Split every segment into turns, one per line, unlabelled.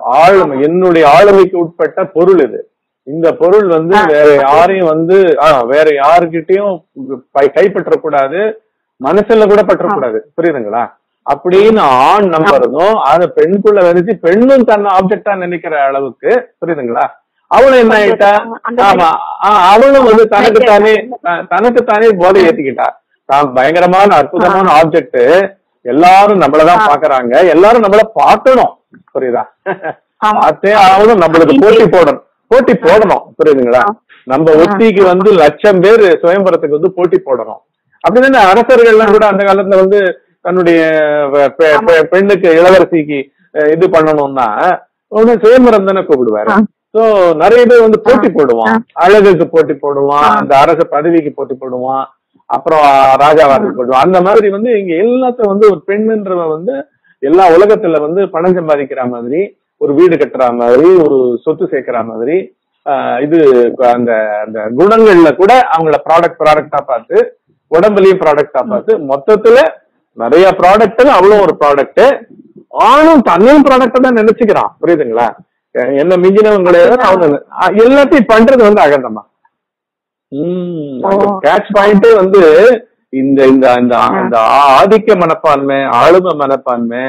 ஆளுமை என்னுடைய ஆளுமைக்கு உட்பட்ட பொருள் இது. இந்த பொருள் வந்து. வேற யாரையும் வந்து ஆ, வேற யாருகிட்டயும் பை- கைப்பற்றக்கூடாது மனசுல கூட பற்றக்கூடாது. புரியுதுங்களா? அப்படின்னு ஆண் நம்புறதும் அத பெண்குள்ள விதைச்சு பெண்ணும் தன்னை ஆப்ஜெக்டா நினைக்கிற அளவுக்கு புரியுதுங்களா? அவளும் என்ன ஆயிட்டா? ஆமா. அவளும் வந்து தனக்கு தானே தனக்கு தானே போதை ஏத்திக்கிட்டா. தான் பயங்கரமான அற்புதமான ஆப்ஜெக்ட் எல்லாரும் நம்மளதான். பாக்குறாங்க. எல்லாரும் நம்மள பார்க்கணும். புரியுதா? ஆகணும் நம்மளுக்கு போட்டி போடணும். போட்டி போடணும் புரியுதுங்களா. நம்ம ஒத்திக்கு வந்து லட்சம் பேர் சுயம்பரத்துக்கு வந்து போட்டி போடணும். அப்படிதானே அரசர்கள்லாம் கூட அந்த காலத்துல வந்து தன்னுடைய பெண்ணுக்கு இளவரசிக்கு இது பண்ணணும்னா ஒண்ணு சுயம்பரம் தானே கூப்பிடுவாரு. சோ நிறைய பேர் வந்து போட்டி. போடுவான். அழகுக்கு போட்டி போடுவான். அந்த அரச பதவிக்கு போட்டி போடுவான் அப்புறம் ராஜாவாருக்கு போடுவான். அந்த மாதிரி வந்து இங்க எல்லாத்தையும் வந்து ஒரு பெண்ணுன்றவ வந்து எல்லா உலகத்துல வந்து பணம் சம்பாதிக்கிற மாதிரி ஒரு வீடு கட்டுற மாதிரி ஒரு சொத்து சேர்க்கிற மாதிரி இது அந்த அந்த குணங்கள்ல கூட அவங்கள ப்ராடக்ட் ப்ராடக்டா பார்த்து உடம்புலயும் ப்ராடக்டா பார்த்து மொத்தத்துல நிறைய ப்ராடக்ட் அவ்வளவு ஒரு ப்ராடக்ட் ஆணும் தன்னையும் ப்ராடக்ட் தான் நினைச்சுக்கிறான். புரியுதுங்களா? என்ன மிஞ்சினவங்க கிடையாது அவங்க அஹ் எல்லாத்தையும் பண்றது வந்து அகண்டமா.
ஓ.
கேட்ச் பாயிண்டே வந்து இந்த இந்த இந்த ஆதிக்க மனப்பான்மை ஆளுமை மனப்பான்மை.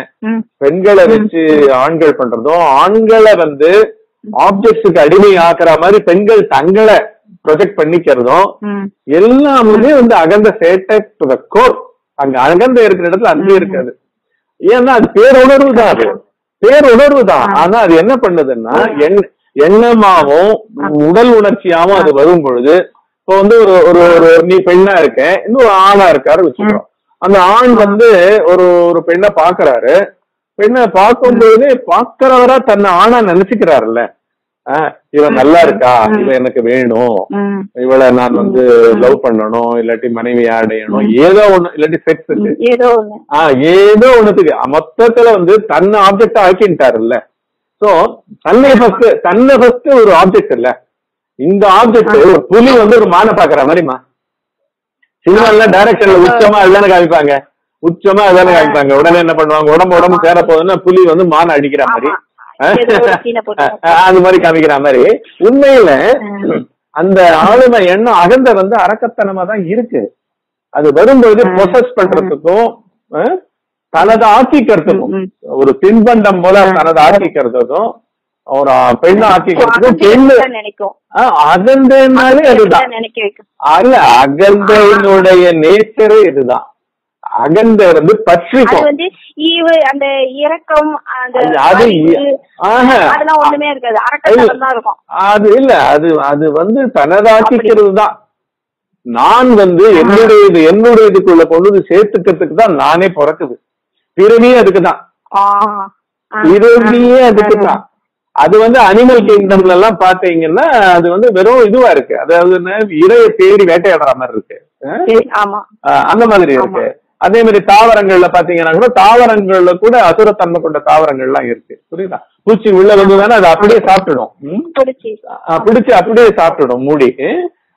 பெண்களை வச்சு ஆண்கள் பண்றதும் ஆண்களை வந்து ஆப்ஜெக்ட்ஸுக்கு அடிமை ஆக்குற மாதிரி பெண்கள் தங்களை ப்ரொஜெக்ட் பண்ணிக்கிறதும். எல்லாமே வந்து அகந்த சேட்டை டு த கோர் அங்க அகந்த இருக்கிற இடத்துல அன்பே இருக்காது. ஏன்னா அது பேருணர்வு தான் அது. பேருணர்வு தான். ஆனா அது என்ன பண்ணுதுன்னா எண்ண- எண்ணமாவும் உடல் உணர்ச்சியாவும் அது வரும் பொழுது இப்போ வந்து ஒரு ஒரு ஒரு நீ பெண்ணா இருக்க இன்னும் ஒரு ஆணா இருக்காரு வச்சுக்கிறோம். அந்த ஆண் வந்து ஒரு ஒரு பெண்ணை பாக்குறாரு பெண்ணை பார்க்கும்போது பாக்குறவரா தன்னை ஆணா நினைச்சுக்கிறாருல்ல. இவன் நல்லா இருக்கா? இவன் எனக்கு வேணும். இவளை நான் வந்து லவ் பண்ணணும். இல்லாட்டி மனைவி அடையணும். ஏதோ ஒண்ணு இல்லாட்டி செக்ஸ் ஆஹ் ஏதோ ஒண்ணுத்துக்கு. மொத்தத்துல வந்து தன்னை ஆப்ஜெக்ட் ஆக்கிட்டாருல்ல. சோ தன்னை ஃபர்ஸ்ட் தன்னை ஃபர்ஸ்ட் ஒரு ஆப்ஜெக்ட் இல்ல. இந்த ஆப்ஜெக்ட் ஒரு புலி வந்து ஒரு மானை பாக்குற மாதிரிமா சினிமால டைரக்ஷன்ல உச்சமா அதுதானே காமிப்பாங்க. உச்சமா அதுதானே காமிப்பாங்க. உடனே என்ன பண்ணுவாங்க? உடம்பு உடம்பு சேர போகுதுன்னா புலி வந்து மானை அடிக்கிற மாதிரி. அது மாதிரி காமிக்கிற மாதிரி. உண்மையில அந்த ஆளுமை எண்ணம் அகந்த வந்து அரக்கத்தனமா தான் இருக்கு. அது வரும்போது ப்ரொசஸ் பண்றதுக்கும் தனது ஆக்கிக்கிறதுக்கும் ஒரு தின்பண்டம் போல தனது ஆக்கிக்கிறதுக்கும் ஒரு பெண்ணை ஆக்கிக்கிறதுக்கும் பெண்ணு அகந்தைனாலே அதுதான். அல்ல அகந்தையினுடைய நேச்சரே இதுதான். அகந்தை வந்து
அது
பற்றிக்கும்
அந்த இரக்கம்
அது
ஒண்ணுமே இருக்காது.
இல்ல அது அது வந்து தனதாக்கிக்கிறது தான் நான் வந்து என்னுடையது என்னுடையதுக்குள்ள கொண்டு வந்து சேர்த்துக்கிறதுக்கு தான் நானே பிறக்குது. பிறவியே அதுக்கு தான்
ஆ, ஆ,
பிறவியே
ஆ,
அதுக்கு தான் அது வந்து அனிமல் கிங்டம்ல எல்லாம் பாத்தீங்கன்னா அது வந்து வெறும் இதுவா இருக்கு. அதாவது இரையை தேடி வேட்டையாடுற மாதிரி இருக்கு. அந்த மாதிரி இருக்கு. அதே மாதிரி தாவரங்கள்ல பாத்தீங்கன்னா கூட தாவரங்கள்ல கூட அசுரத்தன்மை கொண்ட தாவரங்கள்லாம் இருக்கு. புரியுதா? பூச்சி உள்ள வந்து தானே அது அப்படியே சாப்பிட்டுடும்?
பிடிச்சி.
அப்படியே சாப்பிட்டுடும் மூடி.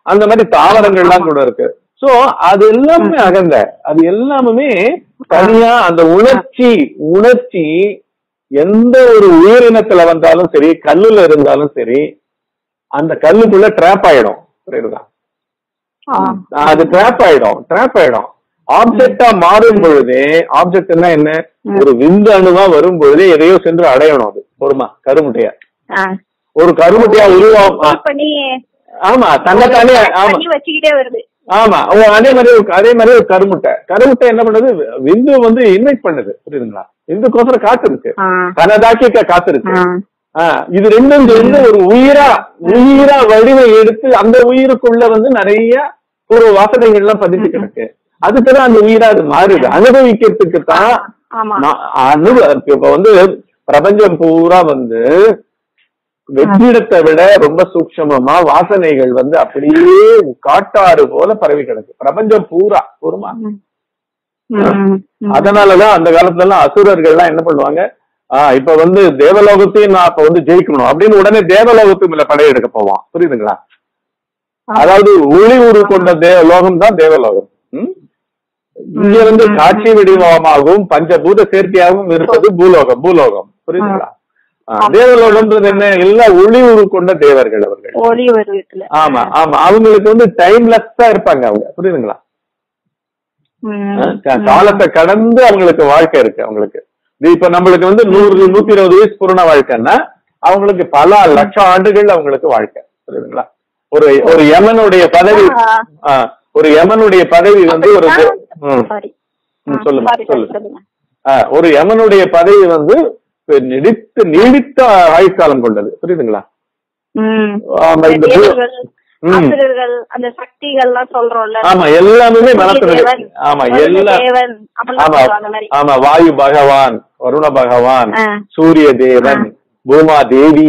அந்த மாதிரி தாவரங்கள்லாம் கூட இருக்கு. சோ அது எல்லாமே அகந்த அது எல்லாமே தனியா அந்த உணர்ச்சி உணர்ச்சி எந்த ஒரு உயிரினத்துல வந்தாலும் சரி கல்லுல இருந்தாலும் சரி அந்த கல்லுக்குள்ள ட்ராப் ஆயிடும். புரியுதா
ஆ,
அது ட்ராப் ஆயிடும். ட்ராப் ஆயிடும். ஆப்ஜெக்டா மாறும் பொழுதே ஆப்ஜெக்ட்னா என்ன? ஒரு விந்து அணுவா வரும் பொழுதே எதையோ சென்று அடையணும் அது. பொறுமா? கருமுட்டையா. ஒரு கருமுட்டையா உருவாகும் ஆமா தன்னைத்தானே ஆமா.
பண்ணி வச்சுக்கிட்டே வருது.
ஆமா. அதே மாதிரி அதே மாதிரி ஒரு கருமுட்டை. கருமுட்டை என்ன பண்ணுது? விந்து வந்து இன்வைட் பண்ணுது. புரியுதுங்களா? விந்துக்கோசரம் காத்து இருக்கு தனதாக்கிக்க காத்து இருக்கு இது ரெண்டும் சேர்ந்து ஒரு உயிரா உயிரா வடிவை எடுத்து அந்த உயிருக்குள்ள வந்து நிறைய ஒரு வாசனைகள் எல்லாம் பதிஞ்சு கிடக்கு. அதுக்குதான் அந்த உயிரா அது மாறுது. அனுபவிக்கிறதுக்கு தான்
ஆமா.
நான் அனுப இப்ப வந்து பிரபஞ்சம் பூரா வந்து வெற்றிடத்தை விட ரொம்ப சூக்ஷமமா வாசனைகள் வந்து அப்படியே காட்டாறு போல பரவி கிடக்கு. பிரபஞ்சம் பூரா பூர்மா. அதனாலதான் அந்த காலத்துல எல்லாம் அசுரர்கள் எல்லாம் என்ன பண்ணுவாங்க? ஆஹ் இப்ப வந்து தேவலோகத்தையும் நான் அப்ப வந்து ஜெயிக்கணும் அப்படின்னு உடனே தேவலோகத்து மேல படையெடுக்க போவான். புரியுதுங்களா? அதாவது ஒளி உரு கொண்ட தேவ லோகம் தான் தேவலோகம்? இங்க வந்து காட்சி வடிவமாகவும் பஞ்சபூத சேர்க்கையாகவும் இருப்பது பூலோகம் பூலோகம். புரியுதுங்களா? தேவலோகம்ன்றது என்ன எல்லாம் ஒளிவுறு கொண்ட தேவர்கள் அவர்கள்.
ஒளி
ஆமா ஆமா. அவங்களுக்கு வந்து டைம்லெஸ்ஸா இருப்பாங்க அவங்க. புரியுதுங்களா? காலத்தை கடந்து அவங்களுக்கு வாழ்க்கை இருக்கு அவங்களுக்கு. இப்ப நம்மளுக்கு வந்து நூறு நூத்தி இருபது வயசு பூரண வாழ்க்கைன்னா அவங்களுக்கு பல லட்சம் ஆண்டுகள் அவங்களுக்கு வாழ்க்கை. புரியுதுங்களா? ஒரு ஒரு யமனுடைய பதவி ஒரு யமனுடைய பதவி வந்து ஒரு சொல்லுங்க சொல்லுங்க. ஒரு யமனுடைய பதவி வந்து நீடித்த நீடித்த ஆயுட்காலம் கொண்டது. புரியுதுங்களா? ஆமா,
அந்த எல்லாம் சொல்றோம்ல.
ஆமா எல்லாமே மனசுல ஆமா வாயு பகவான் வருண பகவான். சூரிய தேவன் பூமா தேவி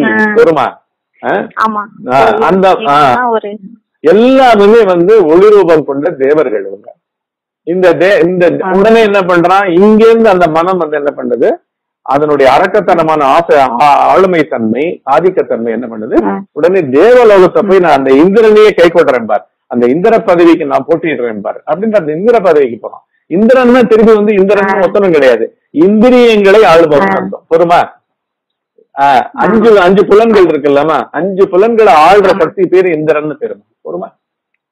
ஆ,
அந்த- எல்லாருமே வந்து ஒளிரூபம் கொண்ட தேவர்கள் இவங்க. இந்த இந்த உடனே என்ன பண்றான்? இங்க இருந்து அந்த மனம் வந்து என்ன பண்ணுது அதனுடைய அரக்கத்தனமான ஆசை ஆளுமை தன்மை ஆதிக்கத்தன்மை என்ன பண்ணுது. உடனே தேவலோகத்தை போய் நான் அந்த இந்திரனையே கை கொள்றேன் பார். அந்த இந்திர பதவிக்கு நான் போட்டிடுறேன் பார். அப்படின்ற அந்த இந்திர பதவிக்கு போறான். இந்திரன்னா திரும்பி வந்து இந்திரன் ஒத்தனும் கிடையாது. இந்திரியங்களை ஆளுபவன் அர்த்தம். பொறுமா ஆஹ் அஞ்சு அஞ்சு புலன்கள் இருக்குல்லமா அஞ்சு புலன்களை ஆள்ற சக்தி பேரு இந்திரன்னு பெருமை பொறுமா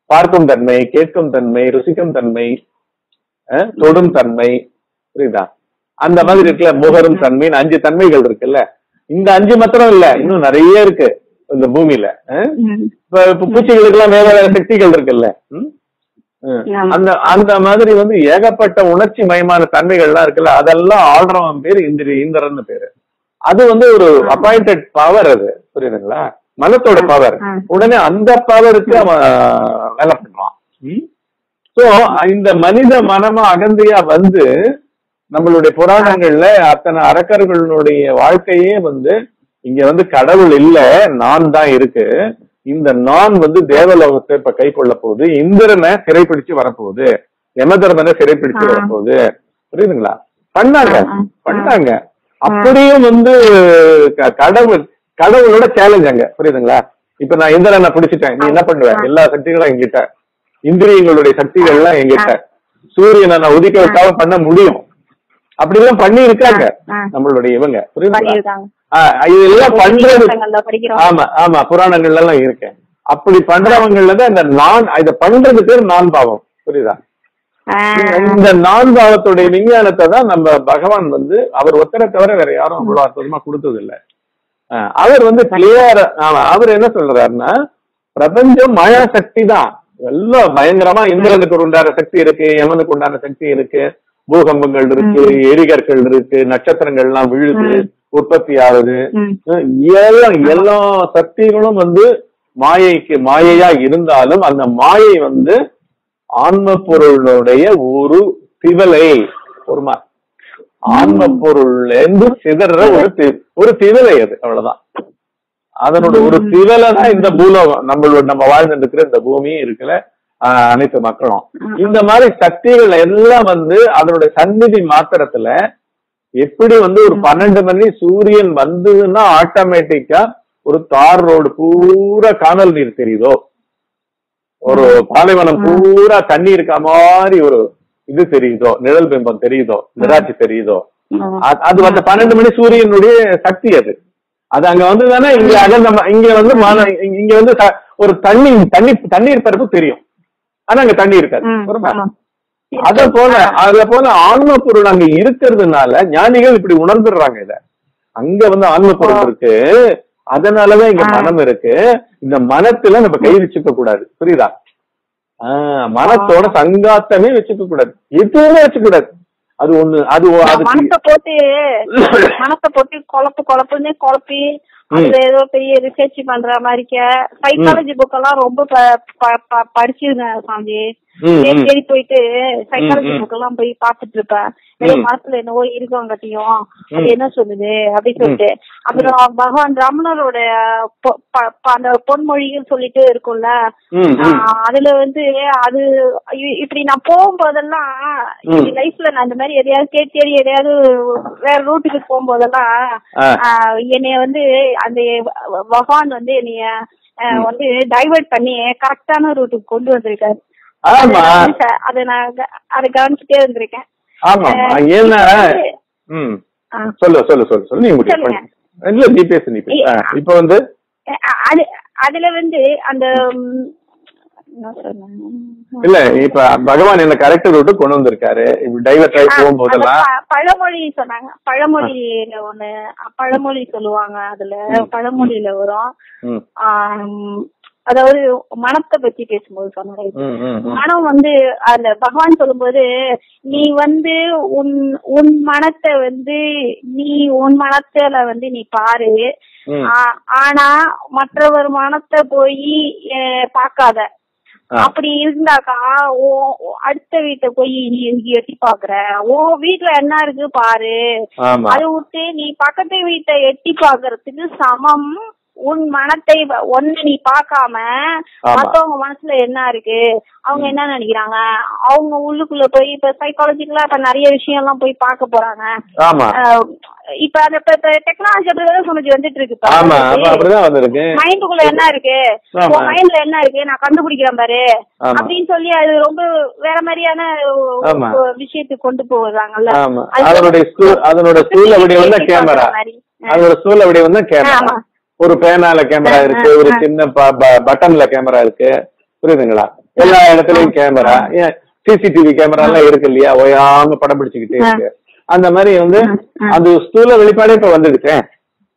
பார்க்கும் தன்மை கேட்கும் தன்மை ருசிக்கும் தன்மை தொடும் தன்மை. புரியுதா? அந்த மாதிரி இருக்குல்ல முகரும் தன்மைன்னு அஞ்சு தன்மைகள் இருக்குல்ல. இந்த அஞ்சு மாத்திரம் இல்ல இன்னும் நிறைய இருக்கு இந்த பூமியில. இப்ப பூச்சிகளுக்கு எல்லாம் வேற வேற சக்திகள் இருக்குல்ல. அந்த அந்த மாதிரி வந்து ஏகப்பட்ட உணர்ச்சி மயமான தன்மைகள்லாம் இருக்குல்ல அதெல்லாம் ஆள்றவன் பேரு இந்திரி இந்திரன்னு பேரு. அது வந்து ஒரு அப்பாயிண்டட் பவர் அது புரியுதுங்களா? மனத்தோட பவர். உடனே அந்த பவருக்கு அவன் வேலை பண்றான் சோ இந்த மனித மனமா அகந்தையா வந்து நம்மளுடைய புராணங்கள்ல அத்தனை அரக்கர்களுடைய வாழ்க்கையே வந்து இங்க வந்து கடவுள் இல்ல நான் தான் இருக்கு. இந்த நான் வந்து தேவலோகத்தை இப்ப கை கொள்ள போகுது. இந்திரனை சிறைப்பிடிச்சு வரப்போகுது. யமதர்மனை சிறைப்பிடிச்சு. வரப்போகுது. புரியுதுங்களா? பண்ணாங்க. பண்ணாங்க. அப்படியும் வந்து கடவுள் கடவுளோட சேலஞ்ச் அங்க. புரியுதுங்களா? இப்ப நான் இந்திரனை பிடிச்சிட்டேன். நீ என்ன பண்ணுவ? எல்லா சக்திகளும் என்கிட்ட. இந்திரியங்களுடைய சக்திகள் எல்லாம் என்கிட்ட சூரியனை நான் வைக்காம பண்ண முடியும். அப்படி எல்லாம் பண்ணி இருக்காங்க. நம்மளுடைய இவங்க. புரியுதுங்களா? இதெல்லாம் பண்றது ஆமா ஆமா புராணங்கள்ல எல்லாம் இருக்கேன் அப்படி பண்றவங்கள்ல தான் இந்த நான் இத பண்றது பேர் நான் பாவம் புரியுதா. இந்த நான் பாவத்துடைய விஞ்ஞானத்தை தான் நம்ம பகவான் வந்து அவர் ஒத்தரை தவிர வேற யாரும் அவ்வளவு அற்புதமா கொடுத்தது இல்ல அவர் வந்து கிளியர் அவர் என்ன சொல்றாருன்னா பிரபஞ்சம் மாயா சக்தி தான். எல்லாம் பயங்கரமா இந்திரனுக்கு உண்டான சக்தி இருக்கு யமனுக்கு உண்டான சக்தி இருக்கு. பூகம்பங்கள் இருக்கு எரிகற்கள் இருக்கு நட்சத்திரங்கள்லாம் விழுது உற்பத்தி ஆகுது. எல்லாம் எல்லா சக்திகளும் வந்து மாயைக்கு மாயையா இருந்தாலும் அந்த மாயை வந்து ஆன்ம பொருளுடைய ஒரு திவலை ஒரு மா- ஆன்ம பொருள்ல இருந்து சிதற ஒரு தி- ஒரு திவலை அது அவ்வளவுதான். அதனோட ஒரு திவலை தான் இந்த பூலோகம் நம்மளோட நம்ம வாழ்ந்துட்டு இருக்கிற இந்த பூமி இருக்குல்ல அனைத்து மக்களும். இந்த மாதிரி சக்திகள் எல்லாம் வந்து அதனுடைய சந்நிதி மாத்திரத்துல எப்படி வந்து ஒரு பன்னெண்டு மணி சூரியன் வந்ததுன்னா ஆட்டோமேட்டிக்கா ஒரு தார் ரோடு பூரா காணல் நீர் தெரியுதோ? ஒரு பாலைவனம் பூரா தண்ணி இருக்க மாதிரி ஒரு இது தெரியுதோ? நிழல் பிம்பம் தெரியுதோ? நிராட்சி தெரியுதோ. அது- வந்து பன்னெண்டு மணி சூரியனுடைய சக்தி அது. அது அங்க வந்து தானே இங்க அகந்த இங்க வந்து இங்க- வந்து ஒரு தண்ணி தண்ணி தண்ணீர் பரப்பு தெரியும். ஆனா அங்க தண்ணி இருக்காது. அத போல அத போல ஆன்ம பொருள் அங்க இருக்கிறதுனால ஞானிகள் இப்படி உணர்ந்துடுறாங்க இத. அங்க வந்து ஆன்ம பொருள் இருக்கு. அதனாலதான் இங்க மனம் இருக்கு. இந்த மனத்துல நம்ம கை வச்சுக்க கூடாது. புரியுதா? ஆஹ் மனத்தோட சங்காத்தமே வச்சுக்க கூடாது. எதுவுமே வச்சுக்க கூடாது. அது ஒண்ணு அது
மனசை போட்டு மனசை போட்டு குழப்பு குழப்புன்னு குழப்பி அதுல ஏதோ பெரிய ரிசர்ச் பண்ற மாதிரிக்க. சைக்காலஜி புக் எல்லாம் ரொம்ப படிச்சிருந்தேன் சாமி. தேடி. தேடி போயிட்டு சைக்காலஜி. புக் எல்லாம் போய் பாத்துட்டு இருப்பேன் ஏதோ மனசுல என்னவோ இருக்கவங்கட்டியும் அது என்ன சொல்லுது? அப்படின்னு சொல்லிட்டு. அப்புறம் பகவான் ரமணரோட அந்த பொன்மொழிகள் சொல்லிட்டு இருக்கும்ல. அதுல வந்து அது இப்படி நான் போகும்போதெல்லாம். லைஃப்ல நான் இந்த மாதிரி எதையாவது தேடி தேடி எதையாவது வேற ரூட்டுக்கு போகும்போதெல்லாம் என்னைய வந்து அந்த பகவான் வந்து என்னைய வந்து டைவர்ட் பண்ணி கரெக்டான ரூட்டுக்கு கொண்டு வந்திருக்காரு. அதை- நான் அதை கவனிச்சுட்டே இருந்திருக்கேன்.
ஆமா ஏன்னா. சொல்லு சொல்லு சொல்லு சொல்லு. நீ முடிவு
சொல்லுங்க.
பண்ணு. இல்ல நீ பேசு நீ பேசு. ஆ, இப்ப வந்து?
அது அதுல வந்து அந்த?
இல்ல இப்ப பகவான் என்ன கரெக்ட் ரூட்டு கொண்டு வந்திருக்காரு. டைவர்ட் ஆகி போகும்போதெல்லாம்
பழமொழி சொன்னாங்க. பழமொழியில ஒண்ணு பழமொழி சொல்லுவாங்க அதுல. பழமொழியில வரும். அதாவது மனத்தை பத்தி பேசும்போது
ம்.
மனம் வந்து அந்த பகவான் சொல்லும்போது நீ வந்து உன் உன் மனத்தை வந்து நீ உன் மனத்துல வந்து நீ பாரு. ஆனா மற்றவர் மனத்தை போய் பார்க்காத.
ஆ.
அப்படி இருந்தாக்கா ஓ அடுத்த வீட்டை போய் நீ எட்டி பாக்குற. ஓ வீட்டுல என்ன இருக்கு பாரு. அதை விட்டு நீ பக்கத்து வீட்டை எட்டி பாக்குறதுக்கு சமம். உன் மனத்தை ஒண்ணு நீ பார்க்காம
ஆமா.
மத்தவங்க மனசுல என்ன இருக்கு? அவங்க என்ன நினைக்கிறாங்க? அவங்க உள்ளுக்குள்ள போய் இப்ப சைக்காலஜிக்கலா இப்ப நிறைய விஷயம் எல்லாம் போய் பார்க்க போறாங்க. இப்ப அந்த டெக்னாலஜி அப்படிதான் சொன்னது வந்துட்டு இருக்கு மைண்டுக்குள்ள என்ன இருக்கு. உன் மைண்ட்ல என்ன இருக்கு? நான் கண்டுபிடிக்கிறேன் பாரு. அப்படின்னு சொல்லி அது ரொம்ப வேற மாதிரியான விஷயத்துக்கு கொண்டு அது
அதனுடைய ஸ்டூ- அதனோட ஸ்டூல வடிவம் தான் கேமரா. அதோட தான் கேமரா
ஆமா.
ஒரு பேனால கேமரா இருக்கு ஒரு. சின்ன பட்டன்ல கேமரா இருக்கு. புரியுதுங்களா? எல்லா இடத்துலயும் கேமரா சிசிடிவி கேமரா எல்லாம் இருக்கு இல்லையா? ஓயாம படம் பிடிச்சுக்கிட்டே இருக்கு. அந்த மாதிரி வந்து அந்த ஸ்தூல வெளிப்பாடே இப்ப வந்துடுச்சே.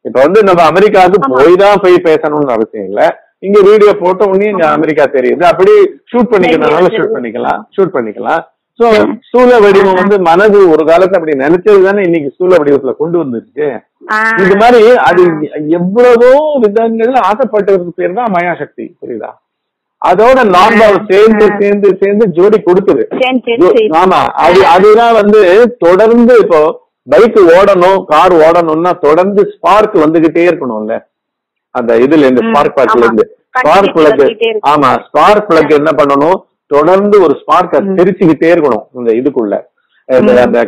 இப்ப வந்து நம்ம அமெரிக்காவுக்கு போய் தான் போய் பேசணும்னு அவசியம் இல்ல. இங்க வீடியோ போட்ட உடனே இங்க அமெரிக்கா தெரியுது. அப்படி ஷூட் பண்ணிக்கிறதுனால ஷூட் பண்ணிக்கலாம். ஷூட் பண்ணிக்கலாம். சோ ஸ்தூல வடிவம் வந்து மனது ஒரு காலத்துல அப்படி நினைச்சது தானே இன்னைக்கு ஸ்தூல வடிவத்துல கொண்டு வந்துருச்சு
ஆ.
இது மாதிரி அது எவ்வளவோ விதங்கள்ல ஆசைப்பட்டதுக்கு பேர் தான் மாயாசக்தி புரியுதா அதோட நான்பாவம் சேர்ந்து சேர்ந்து சேர்ந்து ஜோடி கொடுக்குது. ஆமா அது அதுதான் வந்து தொடர்ந்து இப்போ பைக் ஓடணும் கார் ஓடணும்னா தொடர்ந்து ஸ்பார்க் வந்துகிட்டே இருக்கணும்ல அந்த இதுல இருந்து ஸ்பார்க் பிளக்ல
ஆமா.
இருந்து ஸ்பார்க் பிளக். ஆமா ஸ்பார்க் பிளக் என்ன பண்ணணும் தொடர்ந்து ஒரு ஸ்பார்க்க தெரிச்சுக்கிட்டே இருக்கணும் இந்த இதுக்குள்ள. அந்த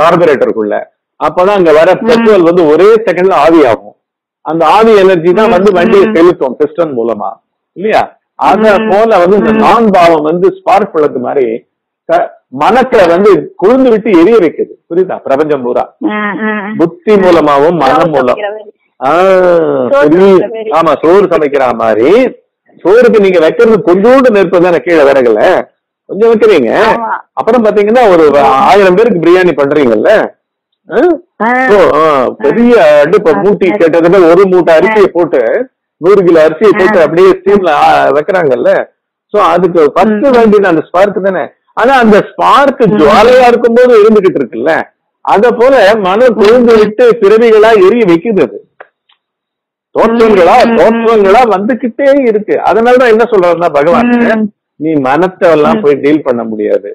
கார்பரேட்டருக்குள்ள அப்பதான் அங்க வர பெட்ரோல் வந்து ஒரே செகண்ட்ல ஆவி ஆகும். அந்த ஆவி எனர்ஜி தான் வந்து வண்டியை செலுத்தும் பிஸ்டன் மூலமா. இல்லையா? அத போல வந்து இந்த நான் பாவம் வந்து ஸ்பார்க் பிளக் மாதிரி மனத்தை வந்து குளிர்ந்து விட்டு எரிய வைக்குது. புரியுதா? பிரபஞ்சம் பூரா. புத்தி மூலமாவும் மனம் மூலம். ஆமா சோறு சமைக்கிற மாதிரி சோறுக்கு நீங்க வைக்கிறது கொஞ்சோண்டு நெருப்பு தானே கீழே விறகுல? கொஞ்சம் வைக்கிறீங்க. அப்புறம் பாத்தீங்கன்னா ஒரு ஆயிரம் பேருக்கு பிரியாணி பண்றீங்கல்ல? பெரிய அடுப்ப மூட்டி கேட்டதுல ஒரு மூட்டை அரிசியை போட்டு நூறு கிலோ அரிசியை போட்டு அப்படியே ஸ்டீம்ல வைக்கிறாங்கல்ல? சோ அதுக்கு ஃபர்ஸ்ட் வேண்டியது அந்த ஸ்பார்க் தானே. ஆனா அந்த ஸ்பார்க் ஜுவாலையா இருக்கும்போது இருந்துகிட்டு இருக்குல்ல? அத போல மனம் கொழுந்து விட்டு பிறவிகளா எரிய வைக்குது அது. தோற்றங்களா தோற்றங்களா வந்துகிட்டே இருக்கு. அதனாலதான் என்ன சொல்றாருன்னா பகவான். நீ மனத்தை எல்லாம் போய் டீல் பண்ண முடியாது.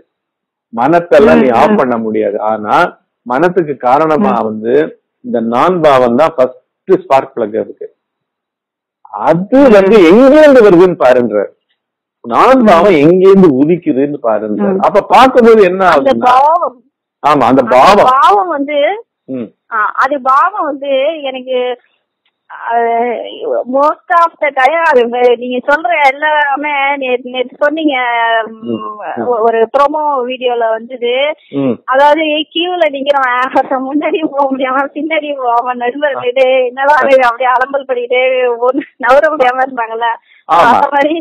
மனத்தை எல்லாம் நீ ஆஃப் பண்ண முடியாது. ஆனா மனத்துக்கு காரணமா வந்து இந்த நான் பாவம் தான் ஃபர்ஸ்ட் ஸ்பார்க் பிளக் இருக்கு. அது வந்து எங்கிருந்து வருதுன்னு பாருன்றார். நான் பாவம் எங்கேருந்து உதிக்குதுன்னு பாருன்றார். அப்ப பார்க்கும்போது என்ன
பாவம்.
ஆமா அந்த பாவம்.
பாவம் வந்து அது பாவம் வந்து எனக்கு மோஸ்ட் ஆஃப் த டைம் அது நீங்க சொல்ற எல்லாமே நேத்து சொன்னீங்க ஒரு ப்ரோமோ வீடியோல வந்தது. அதாவது கியூல நிக்கிறவன் முன்னாடியும் போக முடியாம பின்னாடியும் போகாம நடுவர் போயிட்டு இது அப்படியே அலம்பல் பண்ணிட்டு ஒண்ணு நவர முடியாம இருந்தாங்கல்ல. அந்த மாதிரி.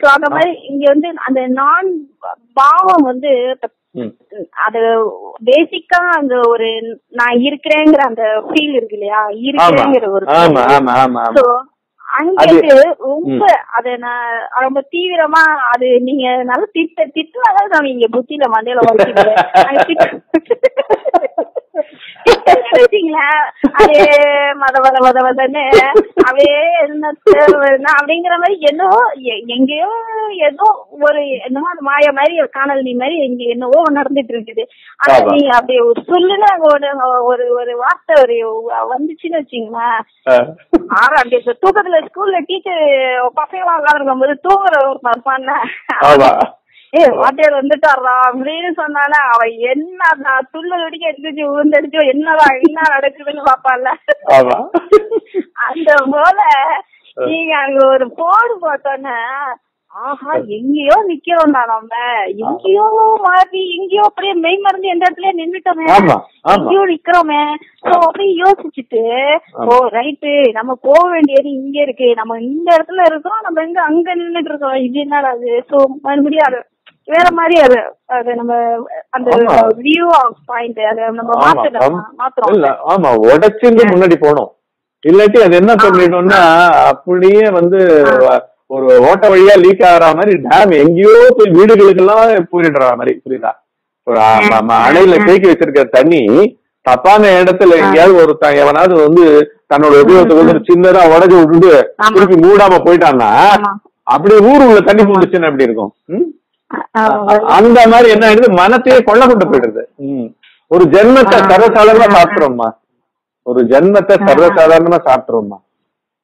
சோ அந்த மாதிரி இங்க வந்து அந்த நான் பாவம் வந்து அது பேசிக்கா அந்த ஒரு நான் இருக்கிறேங்கிற அந்த ஃபீல் இருக்கு இல்லையா இருக்கிறேங்கிற ஒரு அங்கிட்டு ரொம்ப அத நான் ரொம்ப தீவிரமா அது நீங்க நல்ல திட்ட திட்டுனாதான் இங்க புத்தியில மண்டையில அதே மத மத மத மதன்னு. அப்படியே என்ன அப்படிங்கிற மாதிரி என்னவோ எங்கேயோ ஏதோ ஒரு என்னமோ அது மாய மாதிரி ஒரு காணல் மாதிரி எங்க என்னவோ நடந்துட்டு இருக்குது. ஆனா
ஆமா.
நீ அப்படியே ஒரு சொல்லுன்னு ஒரு ஒரு ஒரு வார்த்தை ஒரு வந்துச்சுன்னு வச்சுங்களேன்
அஹ்.
ஆறா அப்படியே தூக்கத்துல ஸ்கூல்ல டீச்சர் பசங்க உட்காந்துருக்கும் போது தூங்குற ஒரு இருப்பான்ல
ஆமா.
ஏ வாத்தியார் வந்துட்டாரா அப்படின்னு சொன்னானே அவன் என்ன துள்ளு வெடிக்க எடுத்துச்சு விழுந்தடிச்சோ என்னடா என்ன நடக்குதுன்னு பாப்பான்ல
ஆமா.
அந்த போல நீங்க அங்க ஒரு போடு போட்டோன்னே ஆஹா எங்கேயோ நிக்கிறோம்டா நம்ம. எங்கேயோ மாறி எங்கேயோ அப்படியே மெய் மறந்து எந்த இடத்துல
ஆமா
எங்கேயோ நிக்கிறோமே. சோ அப்படியே யோசிச்சுட்டு ஓ ரைட்டு நம்ம போக வேண்டியது இங்க இருக்கு. நம்ம இந்த இடத்துல இருக்கோம் நம்ம எங்க அங்க நின்னுட்டு இருக்கோம். இது என்னடா அது சோ மறுபடியும் வேற மாதிரி அது அது நம்ம அந்த
ஆமா.
வியூ ஆஃப் பாயிண்ட் அதை நம்ம
ஆமா,
மாத்தணும்
ஆமா.
மாத்துறோம்.
இல்ல ஆமா. உடைச்சிருந்து முன்னாடி போகணும். இல்லாட்டி அது என்ன பண்ணிடும்னா அப்படியே வந்து ஒரு ஓட்ட வழியா லீக் ஆகுற மாதிரி டேம் எங்கேயோ போய் வீடுகளுக்கெல்லாம் போயிடுற மாதிரி புரியுதா? ஒரு அணையில தேக்கி வச்சிருக்க தண்ணி தப்பான இடத்துல எங்கேயாவது ஒரு த- எவனாவது வந்து தன்னோட உபயோகத்துக்கு வந்து ஒரு சின்னதா உடஞ்சு விட்டுட்டு. திருப்பி மூடாம போயிட்டான்னா
ஆமா.
அப்படியே ஊர் உள்ள தண்ணி போட்டுச்சுன்னா எப்படி இருக்கும். அந்த மாதிரி என்ன ஆயிடுது? மனத்தையே கொள்ள கொண்டு போயிடுது. ஒரு ஜென்மத்தை சர்வசாதாரணமா சாப்பிட்டுறோம்மா ஒரு ஜென்மத்தை சர்வசாதாரணமா சாப்பிட்டுறோம்மா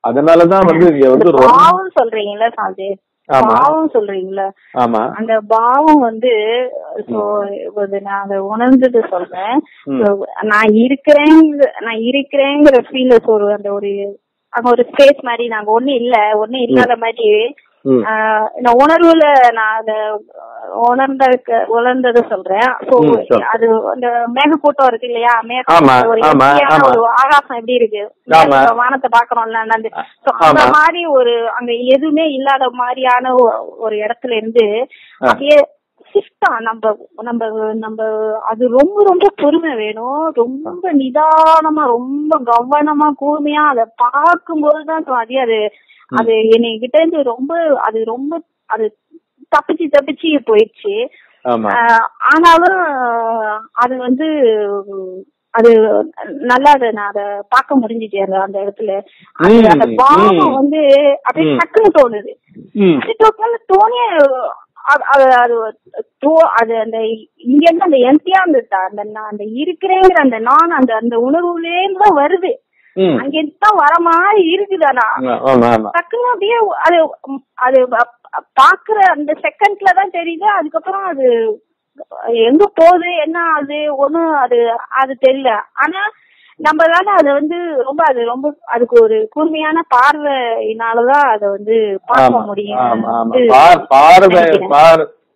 அதனாலதான் வந்து இங்க வந்து
பாவம் சொல்றீங்கல்ல சாந்தி
ஆமா.
பாவம் சொல்றீங்கல்ல?
ஆமா.
அந்த பாவம் வந்து நான் அதை உணர்ந்தது சொல்றேன். நான் இருக்கிறேன் நான் இருக்கிறேங்கிற ஃபீல் ஒரு அந்த ஒரு அங்க ஒரு ஸ்பேஸ் மாதிரி நாங்க ஒண்ணு இல்ல ஒண்ணு இல்லாத மாதிரி நான் உணர்வுல நான் அத உணர்ந்த உணர்ந்ததை சொல்றேன். அது அந்த மேகக்கூட்டம் இருக்கு இல்லையா? மேகம் ஒரு ஆகாசம் எப்படி இருக்கு? வானத்தை பாக்குறோம்ல அந்த. மாதிரி ஒரு அங்க எதுவுமே இல்லாத மாதிரியான ஒரு இடத்துல இருந்து. அப்படியே சிஸ்டா நம்ம நம்ம நம்ம அது ரொம்ப ரொம்ப பொறுமை வேணும். ரொம்ப நிதானமா ரொம்ப கவனமா கூர்மையா அதை பார்க்கும்போது தான் சுவாதி அது அது என்னைகிட்ட இருந்து ரொம்ப அது ரொம்ப அது தப்பிச்சு தப்பிச்சு போயிடுச்சு. ஆனாலும் அது வந்து அது நல்லா அதை நான் அதை பார்க்க முடிஞ்சிச்சு அந்த அந்த இடத்துல. அந்த பாவம். வந்து அப்படியே. டக்குன்னு தோணுது. தோணிய அது அது அது தோ- அது அந்த இங்க இருந்து அந்த எம்டியா அந்த அந்த நான் அந்த இருக்கிறேங்கிற அந்த நான் அந்த அந்த உணர்வுலே இருந்து தான் வருது. அங்க இருந்து தான் வர மாதிரி இருக்குது ஆனா டக்குன்னு அப்படியே அது அது பாக்குற அந்த செகண்ட்ல தான் தெரியுது. அதுக்கப்புறம் அது எங்க போகுது என்ன அது ஒண்ணும் அது அது தெரியல. ஆனா நம்மளால அத வந்து ரொம்ப அது ரொம்ப அதுக்கு ஒரு கூர்மையான பார்வையினாலதான் அத வந்து பார்க்க முடியும்.
பார்வை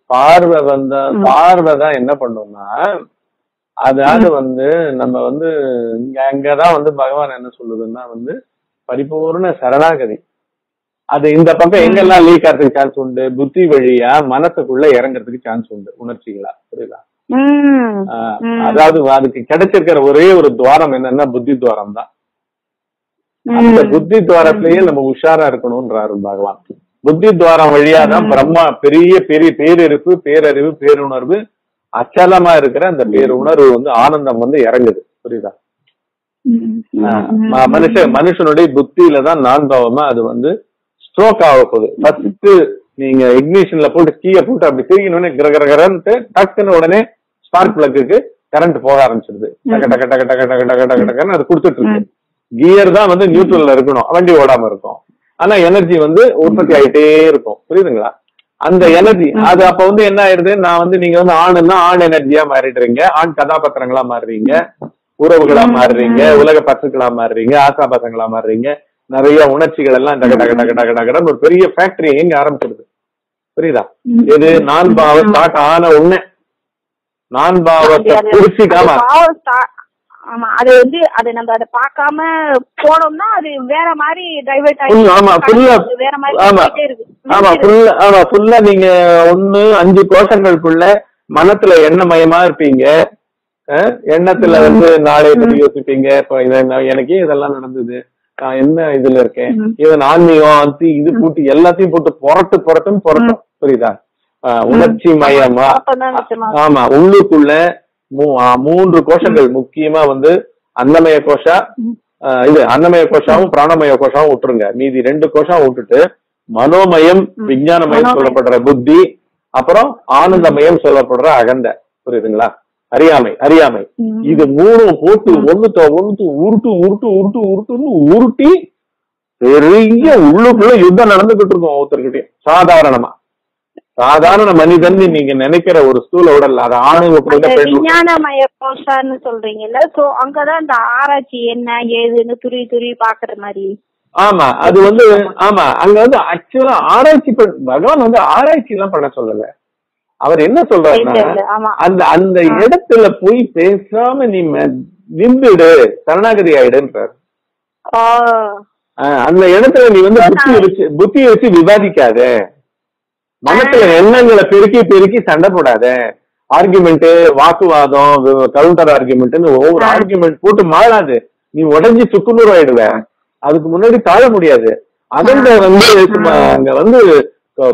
பார்வை வந்த பார்வை தான் என்ன பண்ணும்னா அதாவது வந்து நம்ம வந்து இங்க அங்கதான் வந்து பகவான் என்ன சொல்லுதுன்னா வந்து பரிபூர்ண சரணாகதி. அது இந்த பக்கம் எங்கெல்லாம் லீக் ஆகிறதுக்கு சான்ஸ் உண்டு? புத்தி வழியா மனசுக்குள்ள இறங்குறதுக்கு சான்ஸ் உண்டு. உணர்ச்சிகளா? புரியுதா. அதாவது அதுக்கு கிடைச்சிருக்கிற ஒரே ஒரு துவாரம் என்னன்னா புத்தி துவாரம் தான் அந்த. புத்தி துவாரத்திலேயே நம்ம உஷாரா இருக்கணும்ன்றாரு பகவான். புத்தி துவாரம் வழியா தான் பிரம்மா பெரிய பெரிய பேரிருப்பு பேரறிவு பேருணர்வு அச்சலமா இருக்கிற அந்த பேருணர்வு வந்து ஆனந்தம் வந்து இறங்குது. புரியுதா? மனுஷ மனுஷனுடைய புத்தியில தான் நான் பாவமா அது வந்து ஸ்ட்ரோக் ஆக போகுது. ஃபர்ஸ்ட் நீங்க இக்னிஷன்ல போட்டு கீயை போட்டு அப்படி திருகினோடனே கிரகரகரன்ட்டு டக்குன்னு உடனே ஸ்பார்க் பிளக்குக்கு கரண்ட் போக ஆரம்பிச்சிருது. டக டக டக டக டக டக டக டகன்னு அது கொடுத்துட்டு இருக்கு. கியர் தான் வந்து நியூட்ரல்ல இருக்கணும். வண்டி ஓடாம இருக்கும். ஆனா எனர்ஜி வந்து உற்பத்தி ஆயிட்டே இருக்கும். புரியுதுங்களா? அந்த எனர்ஜி அது அப்ப வந்து என்ன ஆயிருது நான் வந்து நீங்க வந்து ஆணுன்னா ஆண் எனர்ஜியா மாறிடுறீங்க. ஆண் கதாபாத்திரங்களா மாறுறீங்க. உறவுகளா மாறுறீங்க. உலக பசுக்களா மாறுறீங்க. ஆசா பசங்களா மாறுறீங்க. நிறைய உணர்ச்சிகள் எல்லாம் டக டக டக டக டகன்னு ஒரு பெரிய ஃபேக்டரி எங்க ஆரம்பிச்சிருது. புரியுதா? இது நான் பாவ ஸ்டார்ட் ஆன உடனே. நான் பாவத்தை
அது- ஆமா அது வந்து அது நம்ம அதை பார்க்காம போனோம்னா அது வேற மாதிரி டைவர்ட்
Full, ஆமா, ஆ-
வேற மாதிரி
ஆமா. ஆமா ஃபுல்லா ஆமா ஃபுல்லா நீங்க ஒண்ணு அஞ்சு கோஷங்களுக்குள்ள மனத்துல எண்ணமயமா இருப்பீங்க. எண்ணத்துல வந்து நாளைய பத்தி யோசிப்பீங்க. எனக்கு இதெல்லாம் நடந்தது. நான் என்ன இதுல இருக்கேன்? இவன் ஆன்மீகம் அது இது கூட்டி எல்லாத்தையும் போட்டு புரட்டு புரட்டுன்னு புரட்டும். புரியுதா? உணர்ச்சி மயமா ஆமா உள்ளுக்குள்ள மூன்று கோஷங்கள். முக்கியமா வந்து அன்னமய கோஷா இது அன்னமய கோஷாவும் பிராணமய கோஷாவும் விட்டுருங்க. மீதி ரெண்டு கோஷம் விட்டுட்டு மனோமயம் விஞ்ஞானமயம். சொல்லப்படுற புத்தி அப்புறம் ஆனந்தமயம் சொல்லப்படுற அகந்த புரியுதுங்களா? அறியாமை அறியாமை. இது மூணும் போட்டு ஒண்ணுத்த ஒண்ணுத்து உருட்டு உருட்டு உருட்டு உருட்டுன்னு உருட்டி பெரிய உள்ளுக்குள்ள யுத்தம் நடந்துகிட்டு இருக்கும் ஒருத்தர்கிட்டயும் சாதாரணமா. சாதாரண மனிதன் நீங்க நினைக்கிற ஒரு ஸ்தூல உடல் அது ஆணு
அந்த
உட்பட பெண் உட்பட.
விஞ்ஞானமய சொல்றீங்கல்ல சோ அங்கதான் இந்த ஆராய்ச்சி என்ன ஏதுன்னு துருவி துருவி பாக்குற மாதிரி.
ஆமா அது வந்து ஆமா அங்க வந்து ஆக்சுவலா ஆராய்ச்சி பகவான் வந்து ஆராய்ச்சி எல்லாம் பண்ண சொல்லல. அவர் என்ன சொல்றாருன்னா அந்த அந்த இடத்துல போய் பேசாம நீ நின்றுடு சரணாகதி ஆயிடுன்றார். அந்த இடத்துல நீ வந்து புத்தி வச்சு புத்தியை வச்சு விவாதிக்காத. மனசுல எண்ணங்களை பெருக்கி பெருக்கி சண்டை போடாத. ஆர்குமெண்ட் வாக்குவாதம் கவுண்டர் ஆர்குமெண்ட்னு ஒவ்வொரு. ஆர்குமெண்ட் போட்டு மாறாது. நீ உடஞ்சி சுக்குநூறு ஆயிடுவ. அதுக்கு முன்னாடி தாழ முடியாது. அகண்ட வந்து அங்க வந்து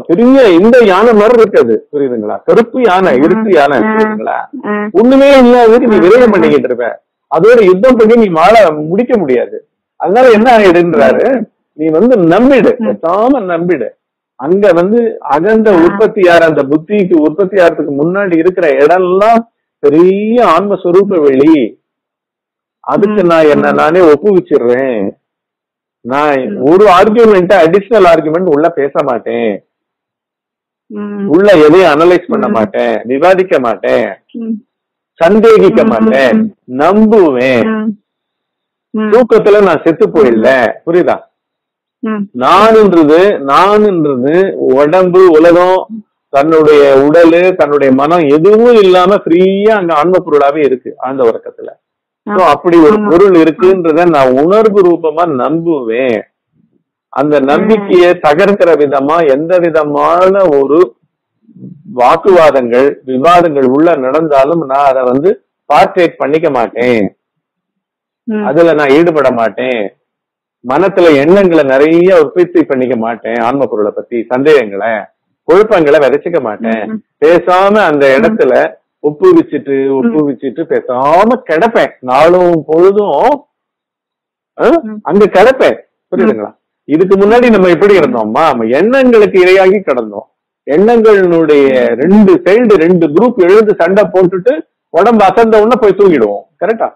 பெரிய இந்த யானை மாதிரி இருக்காது. புரியுதுங்களா? கருப்பு யானை இருட்டு யானை
ம்.
புரியுதுங்களா?
ம்,
ஒண்ணுமே இல்லாததுக்கு நீ விரயம் பண்ணிக்கிட்டு இருப்ப. அதோட யுத்தம் பண்ணி நீ மாற முடிக்க முடியாது. அதனால என்ன ஆயிடுன்றாரு? நீ வந்து நம்பிடு. பேசாம நம்பிடு. அங்க வந்து அகண்ட உற்பத்தியார் அந்த புத்திக்கு உற்பத்தி ஆறதுக்கு முன்னாடி இருக்கிற இடம்லாம் பெரிய ஆன்மஸ்வரூப வெளி. அதுக்கு நான் என்ன நானே ஒப்புவிச்சிடுறேன். நான் ஒரு ஆர்குமெண்ட் அடிஷனல் ஆர்குமெண்ட் உள்ள பேச மாட்டேன். உள்ள எதையும் அனலைஸ் பண்ண மாட்டேன். விவாதிக்க மாட்டேன். சந்தேகிக்க மாட்டேன். நம்புவேன். தூக்கத்துல நான் செத்து போயிடல புரியுதா? நான்ன்றது நான்ன்றது உடம்பு உலகம் தன்னுடைய உடலு தன்னுடைய மனம் எதுவும் இல்லாம ஃப்ரீயா அங்க ஆன்ம பொருளாவே இருக்கு ஆழ்ந்த உறக்கத்துல. சோ அப்படி ஒரு. பொருள் இருக்குன்றத நான் உணர்வு ரூபமா நம்புவேன். அந்த நம்பிக்கையை தகர்க்கிற விதமா எந்த விதமான ஒரு வாக்குவாதங்கள் விவாதங்கள் உள்ள நடந்தாலும் நான் அதை வந்து பார்ட்டேக் பண்ணிக்க மாட்டேன். அதுல நான் ஈடுபட மாட்டேன். மனத்துல எண்ணங்களை நிறைய உற்பத்தி பண்ணிக்க மாட்டேன். ஆன்ம பொருளை பத்தி சந்தேகங்களை குழப்பங்களை விதைச்சுக்க மாட்டேன். பேசாம அந்த இடத்துல உப்பு வச்சுட்டு உப்பு வச்சுட்டு பேசாம கிடப்பேன். நாளும் பொழுதும். அங்க கிடப்பேன். புரியுதுங்களா? இதுக்கு முன்னாடி நம்ம எப்படி இருந்தோம்மா? நம்ம எண்ணங்களுக்கு இரையாகி கிடந்தோம். எண்ணங்களுடைய ரெண்டு சைடு ரெண்டு குரூப் எழுந்து சண்டை போட்டுட்டு உடம்பு அசந்த உடனே போய் தூங்கிடுவோம். கரெக்டா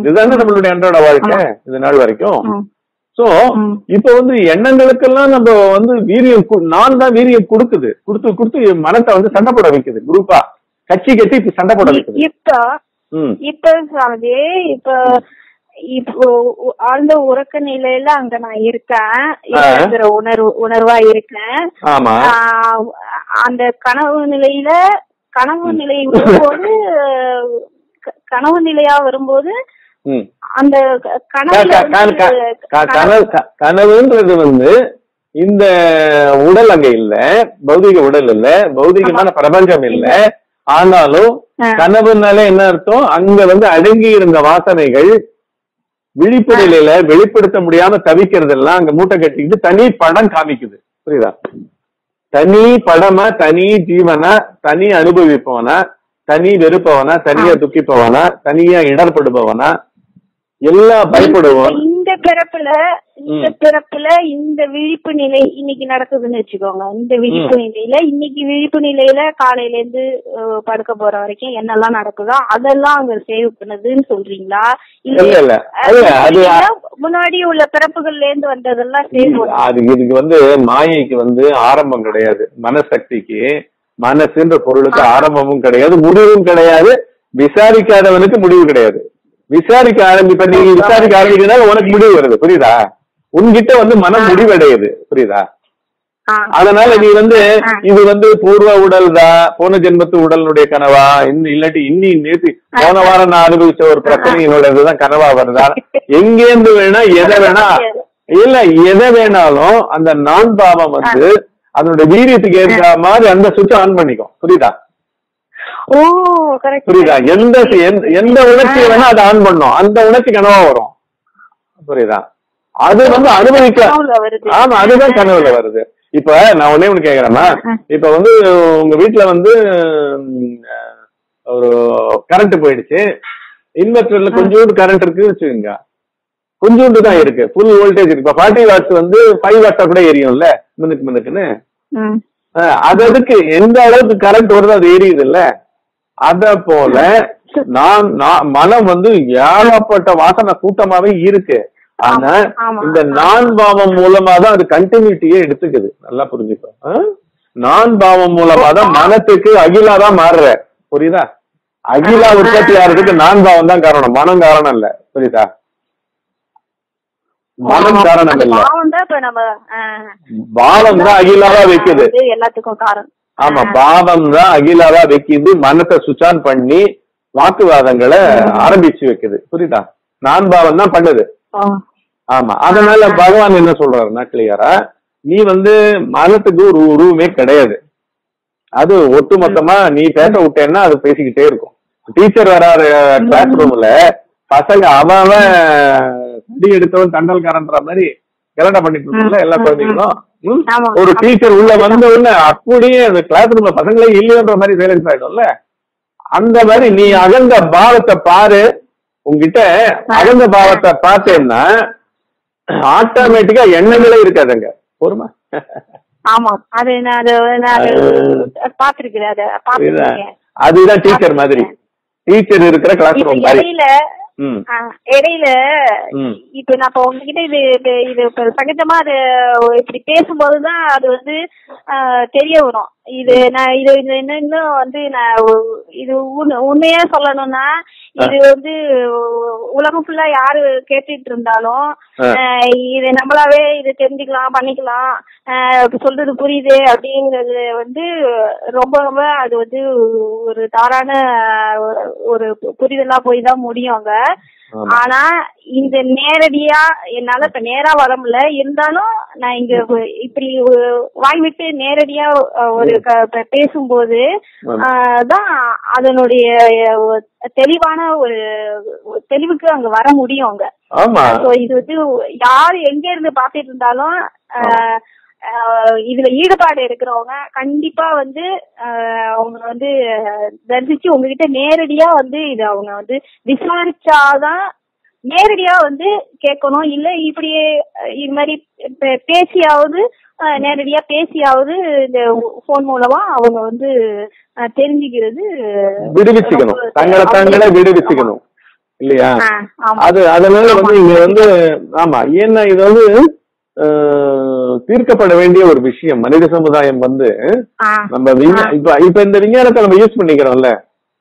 இதுதானே நம்மளுடைய அன்றாட வாழ்க்கை. இது நாள் வரைக்கும். சோ. இப்ப வந்து எண்ணங்களுக்கெல்லாம் நம்ம வந்து வீரியம் நான் தான் வீரியம் கொடுக்குது. கொடுத்து கொடுத்து மனத்தை வந்து சண்டை போட வைக்குது குரூப்பா கட்சி கட்சி இப்ப சண்டை போட வைக்குது.
இப்ப இப்ப சாமி இப்ப இப்போ ஆழ்ந்த உறக்க நிலையில அங்க நான் இருக்கேன். உணர்வு உணர்வா இருக்கேன். அந்த கனவு நிலையில கனவு நிலை வரும்போது க- கனவு நிலையா வரும்போது அந்த
கனவு கனவுன்றது வந்து இந்த உடல் அங்க இல்ல பௌதிக உடல் இல்ல பௌதிகமான பிரபஞ்சம் இல்ல. ஆனாலும். கனவுனாலே என்ன அர்த்தம்? அங்க வந்து அடங்கி இருந்த வாசனைகள் விழிப்பு நிலையில வெளிப்படுத்த முடியாம தவிக்கிறதெல்லாம் அங்க மூட்டை கட்டிக்கிட்டு தனி படம் காமிக்குது. புரியுதா? தனி படமா தனி ஜீவனா தனி அனுபவிப்பவனா தனி வெறுப்பவனா தனியா துக்கிப்பவனா தனியா இடர்படுபவனா எல்லா பயப்படுவோம்
இந்த பிறப்புல இந்த பிறப்புல இந்த விழிப்பு நிலை இன்னைக்கு நடக்குதுன்னு வச்சுக்கோங்க. இந்த விழிப்பு நிலையில இன்னைக்கு விழிப்பு நிலையில காலையில இருந்து படுக்க போற வரைக்கும் என்னெல்லாம் நடக்குதோ அதெல்லாம் அங்க சேவ் பண்ணுதுன்னு சொல்றீங்களா?
இல்ல
முன்னாடி உள்ள பிறப்புகள்ல இருந்து வந்ததெல்லாம் சேவ்
அது இதுக்கு வந்து மாயைக்கு வந்து ஆரம்பம் கிடையாது. மனசக்திக்கு மனசுன்ற பொருளுக்கு ஆரம்பமும் கிடையாது முடிவும் கிடையாது. விசாரிக்காதவனுக்கு முடிவு கிடையாது. விசாரிக்க ஆரம்பிப்ப நீ விசாரிக்க ஆரம்பிக்கிறதுனால உனக்கு முடிவு வருது புரியுதா? உன்கிட்ட வந்து மனம் முடிவடையுது புரியுதா. அதனால நீ வந்து. இது வந்து பூர்வ உடல் தான் போன ஜென்மத்து உடலுடைய கனவா இன்னும் இல்லாட்டி இன்னி நேத்து போன வாரம் நான் அனுபவிச்ச ஒரு பிரச்சனையினோட இதுதான் கனவா வருதா? எங்கேருந்து வேணா எதை வேணா இல்ல எதை வேணாலும் அந்த நான் பாவம் வந்து அதனுடைய வீரியத்துக்கு ஏற்ற மாதிரி அந்த சுவிட்ச் ஆன் பண்ணிக்கும். புரியுதா? புரியுதா? எந்த எந்த- உணர்ச்சியை வேணா அதை ஆன் பண்ணும். அந்த உணர்ச்சி கனவா வரும். புரியுதா? அது வந்து அனுபவிக்க. ஆமா அதுதான் கனவுல வருது. இப்ப நான் ஒண்ணே ஒண்ணு கேக்குறேன்னா இப்ப வந்து உங்க வீட்டுல வந்து ஒரு கரண்ட் போயிடுச்சு. இன்வெர்டர்ல கொஞ்சோண்டு கரண்ட் இருக்கு வச்சுக்கோங்க. கொஞ்சோண்டு தான் இருக்கு. ஃபுல் வோல்டேஜ் இருக்கு. இப்ப ஃபார்ட்டி வாட்ஸ் வந்து ஃபைவ் வாட்ஸா கூட எரியும்ல? மின்னுக்கு மின்னுக்குன்னு.
ம்
அஹ் அது அதுக்கு எந்த அளவுக்கு கரண்ட் வருதோ அது எரியுது இல்ல அத போல நான் மனம் வந்து ஏகப்பட்ட வாசனை கூட்டமாவே இருக்கு. ஆனா. இந்த நான் பாவம் மூலமா தான் அது கண்டினியூட்டியே எடுத்துக்குது. நல்லா புரிஞ்சுக்கோ? நான் பாவம் மூலமா தான் மனத்துக்கு அகிலா தான் மாறுற. புரியுதா? அகிலா உற்பத்தி ஆறதுக்கு நான் பாவம் தான் காரணம். மனம் காரணம் இல்ல. புரியுதா? மனம் காரணம் இல்ல.
பாவம் தான்
அகிலாவா வைக்குது.
எல்லாத்துக்கும் காரணம்.
ஆமா பாவம் தான் அகிலாவா வைக்குது. மனத்தை சுவிட்ச் ஆன் பண்ணி வாக்குவாதங்களை ஆரம்பிச்சு வைக்குது. புரியுதா? நான் பாவம் தான் பண்ணுது. ஆமா அதனால பகவான் என்ன சொல்றாருன்னா கிளியரா நீ வந்து மனத்துக்கு ஒரு உருவமே கிடையாது. அது ஒட்டுமொத்தமா நீ பேச விட்டேன்னா அது பேசிக்கிட்டே இருக்கும். டீச்சர் வராரு கிளாஸ் ரூம்ல பசங்க அவன் சடி எடுத்தவன் தண்டல்காரன்ற மாதிரி கலண்டா பண்ணிட்டு இருக்கோம்ல எல்லா குழந்தைங்களும். ஒரு டீச்சர் உள்ள வந்த உடனே அப்படியே அந்த கிளாஸ் ரூம்ல பசங்களே இல்லையோன்ற மாதிரி சைலன்ஸ் ஆயிடும்ல? அந்த மாதிரி நீ அகந்த பாவத்தை பாரு. உங்ககிட்ட அகந்த பாவத்தை பார்த்தேன்னா ஆட்டோமேட்டிக்கா எண்ணங்களே இருக்காதுங்க.
ஆமா அது நான் பாத்திருக்கிறேன் பாத்திருக்கேன்
அதுதான் டீச்சர் மாதிரி. டீச்சர் இருக்கிற கிளாஸ் ரூம் மாதிரி.
இடையில. இப்ப நான் இப்ப உங்ககிட்ட இது இது சகஜமா அது இப்படி பேசும்போதுதான் அது வந்து தெரிய வரும் இது நான் இது இன்னும் வந்து நான் இது உண்மை- உண்மையா சொல்லணும்னா இது வந்து உலகம் ஃபுல்லா யாரு கேட்டுட்டு இருந்தாலும் இது நம்மளாவே இது தெரிஞ்சுக்கலாம் பண்ணிக்கலாம் சொல்றது புரியுது அப்படிங்கறது வந்து ரொம்ப ரொம்ப அது வந்து ஒரு தாரான ஒரு புரிதலா போய் தான் முடியும் அங்க. ஆனா இந்த நேரடியா என்னால இப்ப நேரா வர முடியல. இருந்தாலும் நான் இங்க இப்படி வாய் விட்டு நேரடியா ஒரு பேசும்போது தான் அதனுடைய தெளிவான ஒரு தெளிவுக்கு அங்க வர முடியும் அங்க. இது வந்து யார் எங்க இருந்து பாத்துட்டு இருந்தாலும் இதுல ஈடுபாடு இருக்கிறவங்க கண்டிப்பா வந்து அவங்க வந்து தரிசிச்சு உங்ககிட்ட நேரடியா வந்து இது அவங்க வந்து விசாரிச்சாதான் நேரடியா வந்து கேட்கணும். இல்ல இப்படியே இது மாதிரி பேசியாவது நேரடியா பேசியாவது இந்த போன் மூலமா அவங்க வந்து தெரிஞ்சுக்கிறது
விடுவிச்சுக்கணும். தங்களை தாங்களே விடுவிச்சுக்கணும். இல்லையா? அது அதனால வந்து இங்க வந்து ஆமா. ஏன்னா இது வந்து தீர்க்கப்பட வேண்டிய ஒரு விஷயம். மனித சமுதாயம் வந்து நம்ம இப்ப இப்ப இந்த விஞ்ஞானத்தை நம்ம யூஸ் பண்ணிக்கிறோம்ல.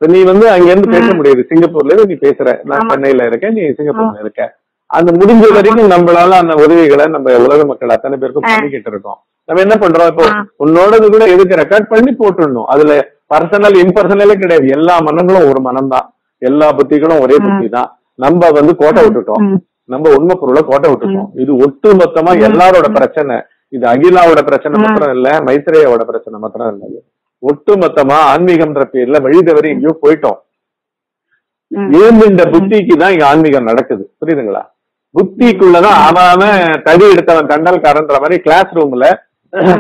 நீ வந்து அங்க இருந்து பேச முடியாது. சிங்கப்பூர்ல இருந்து நீ பேசுற. நான். சென்னையில இருக்கேன் நீ சிங்கப்பூர்ல இருக்க. அந்த முடிஞ்ச வரைக்கும் நம்மளால அந்த உதவிகளை நம்ம உலக மக்கள் அத்தனை பேருக்கும். பண்ணிக்கிட்டு இருக்கோம். நம்ம என்ன பண்றோம் இப்போ. உன்னோடது கூட எதுக்கு ரெக்கார்ட் பண்ணி போட்டுடணும். அதுல பர்சனல் இம்பர்சனலே கிடையாது. எல்லா மனங்களும் ஒரு மனம் தான் எல்லா புத்திகளும் ஒரே புத்தி தான் நம்ம வந்து கோட்டை விட்டுட்டோம். நம்ம உண்மை பொருளை கோட்டை விட்டுட்டோம் இது ஒட்டு மொத்தமா எல்லாரோட பிரச்சனை. இது அகிலாவோட பிரச்சனை மாத்திரம் இல்ல மைத்ரேயோட பிரச்சனை மாத்திரம் இல்ல. ஒட்டு மொத்தமா ஆன்மீகம்ன்ற பேர்ல வழி எங்கேயோ போயிட்டோம். ஏந்துண்ட புத்திக்கு தான் இங்க ஆன்மீகம் நடக்குது? புரியுதுங்களா? புத்திக்குள்ளதான் அவன் தடி எடுத்தவன் தண்டல்காரன்ற மாதிரி கிளாஸ் ரூம்ல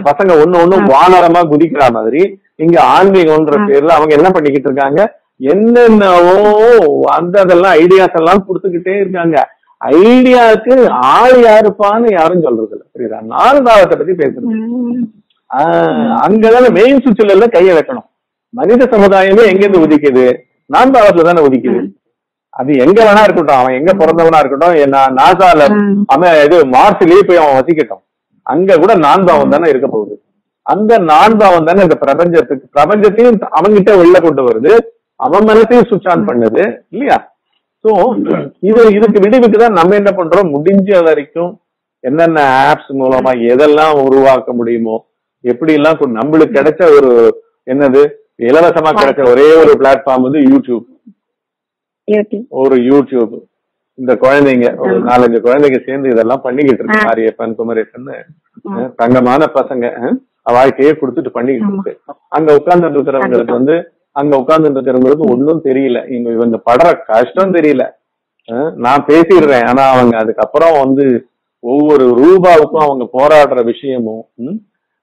பசங்க ஒண்ணு ஒண்ணு வானரமா குதிக்கிற மாதிரி இங்க ஆன்மீகம்ன்ற பேர்ல அவங்க என்ன பண்ணிக்கிட்டு இருக்காங்க? என்னென்னவோ அந்த அதெல்லாம் ஐடியாஸ் எல்லாம் கொடுத்துக்கிட்டே இருக்காங்க. ஐடியாவுக்கு ஆள் யாருப்பான்னு யாரும் சொல்றது இல்ல புரியுதா? நாலு பாவத்தை பத்தி பேசுறது. அங்கதானே மெயின் சுவிட்ச்ல எல்லாம் கைய வைக்கணும். மனித சமுதாயமே எங்க இருந்து உதிக்குது? நான் பாவத்துல தானே உதிக்குது. அது எங்க வேணா இருக்கட்டும். அவன் எங்க பிறந்தவனா இருக்கட்டும். நாசால. அவன் இது மார்ஸ்லயே போய் அவன் வசிக்கட்டும். அங்க கூட நான் பாவம் தானே இருக்க போகுது. அந்த நான் பாவம் தானே இந்த பிரபஞ்சத்துக்கு பிரபஞ்சத்தையும் அவன்கிட்ட வெளில கொண்டு வருது. அவன் மனசையும் சுவிட்ச் ஆன் பண்ணுது. இல்லையா? சோ இது இதுக்கு விடுவிக்கு தான் நம்ம என்ன பண்றோம்? முடிஞ்ச வரைக்கும் என்னென்ன ஆப்ஸ் மூலமா எதெல்லாம் உருவாக்க முடியுமோ எப்படி எல்லாம் நம்மளுக்கு கிடைச்ச ஒரு என்னது? இலவசமா கிடைச்ச ஒரே ஒரு பிளாட்ஃபார்ம் வந்து யூடியூப். ஒரு யூடியூப் இந்த குழந்தைங்க ஒரு நாலஞ்சு குழந்தைங்க சேர்ந்து இதெல்லாம் பண்ணிக்கிட்டு இருக்கு. மாரியப்பன் குமரேசன் தங்கமான பசங்க வாழ்க்கையே கொடுத்துட்டு பண்ணிக்கிட்டு இருக்கு. அங்க உட்கார்ந்து இருக்கிறவங்களுக்கு வந்து அங்க உட்கார்ந்து இருக்கிறவங்களுக்கு ஒண்ணும் தெரியல. இவங்க இவங்க படுற கஷ்டம் தெரியல. நான் பேசிடுறேன். ஆனா அவங்க அதுக்கப்புறம் வந்து ஒவ்வொரு ரூபாவுக்கும் அவங்க போராடுற விஷயமும்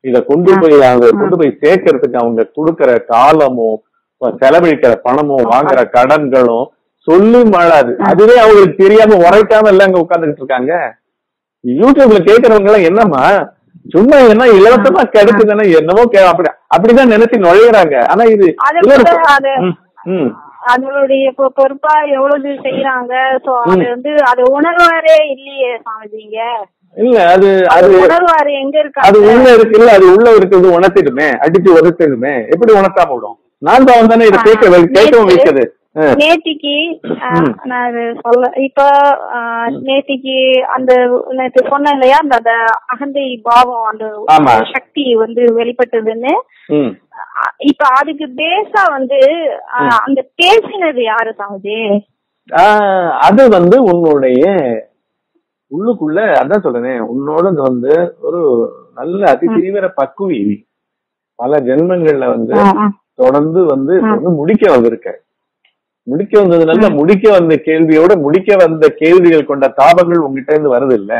இத கொண்டு போய் அவங்க கொண்டு போய் சேர்க்கறதுக்கு அவங்க கொடுக்கற காலமும் செலவழிக்கிற பணமும் வாங்குற கடன்களும் சொல்லி மாளாது அதுவே அவங்களுக்கு தெரியாம உரைக்காம எல்லாம் அங்க உட்கார்ந்துட்டு இருக்காங்க. யூடியூப்ல கேக்குறவங்க எல்லாம் என்னம்மா சும்மா என்ன இலவசமா கிடைக்குதுன்னா என்னமோ கே- அப்படி அப்படிதான் நினைச்சு நுழையிறாங்க. ஆனா இது
அது அது. அதனுடைய பொறுப்பா எவ்வளவு செய்யறாங்க சோ அது வந்து அது உணர்வாரே இல்லையே சாமிஜிங்க.
இல்ல அது
அது
அது
உணர்வாரு எங்க
அது
இருக்காங்க
உள்ள இருக்குல்ல அது உள்ள இருக்கிறது உணர்த்திடுமே அடிச்சு உணர்த்திடுமே எப்படி உணர்த்தாம விடும் நான் தான் தானே இதை கேட்க கேட்கவும் வைக்குது ஆ.
நேத்திக்கு நான் சொல்ல இப்ப நேத்திக்கு அந்த நேத்து சொன்னேன் இல்லையா அந்த அகந்தை பாவம் அந்த. சக்தி வந்து வெளிப்பட்டதுன்னு. இப்ப அதுக்கு பேஸா வந்து அந்த பேசினது யாரு
ஆஹ் அது வந்து உன்னுடைய உள்ளுக்குள்ள அதான் சொல்றேனே உன்னோட வந்து ஒரு நல்ல அதி தீவிர பக்குவி. பல ஜென்மங்கள்ல வந்து தொடர்ந்து வந்து முடிக்க வந்திருக்க. முடிக்க வந்ததுனால முடிக்க வந்த கேள்வியோட முடிக்க வந்த கேள்விகள் கொண்ட தாபங்கள் உங்ககிட்ட இருந்து வருது இல்ல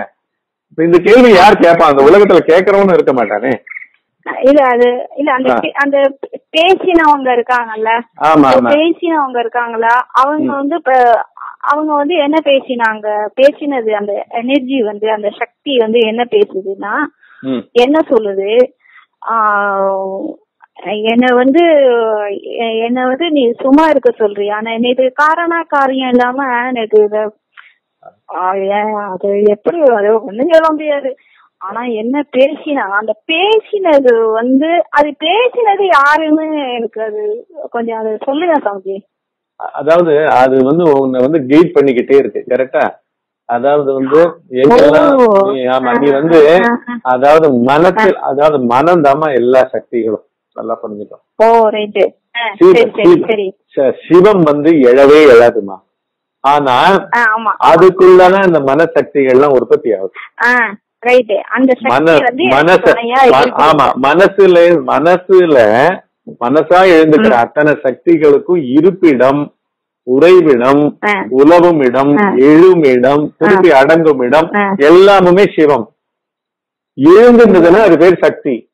இப்ப இந்த கேள்வி யார் கேட்பான் அந்த உலகத்துல கேட்கறவனு இருக்க மாட்டானே.
இல்ல அது இல்ல அந்த அந்த பேசினவங்க இருக்காங்கல்ல. பேசினவங்க இருக்காங்களா? அவங்க வந்து அவங்க வந்து என்ன பேசினாங்க? பேசினது அந்த எனர்ஜி வந்து அந்த சக்தி வந்து என்ன பேசுதுன்னா என்ன சொல்லுது? என்ன வந்து என்ன வந்து நீ சும்மா இருக்க சொல்றியா? நான் எனக்கு காரண காரியம் இல்லாம எனக்கு இத அது எப்படி அது ஒண்ணும் சொல்ல முடியாது. ஆனா என்ன பேசினா அந்த பேசினது வந்து அது பேசினது யாருன்னு எனக்கு அது கொஞ்சம் அது சொல்லுங்க சாமி.
அதாவது அது வந்து உன்னை வந்து கைட் பண்ணிக்கிட்டே இருக்கு கரெக்டா அதாவது வந்து எங்கெல்லாம் ஆமா நீ வந்து அதாவது மனத்தில் அதாவது மனம் எல்லா சக்திகளும். நல்லா புரிஞ்சுக்கோ. சிவம் வந்து எழவே எழாதுமா? ஆனா அதுக்குள்ளதான் அந்த மனசக்திகள்லாம் உற்பத்தி ஆகுது. ஆமா மனசுல மனசுல மனசா எழுந்துக்கிற அத்தனை சக்திகளுக்கும் இருப்பிடம் உறைவிடம். உலவும் இடம். எழும் இடம் திருப்பி அடங்கும் இடம். எல்லாமுமே சிவம். எழுந்துன்றதுன்னா அது பேர் சக்தி.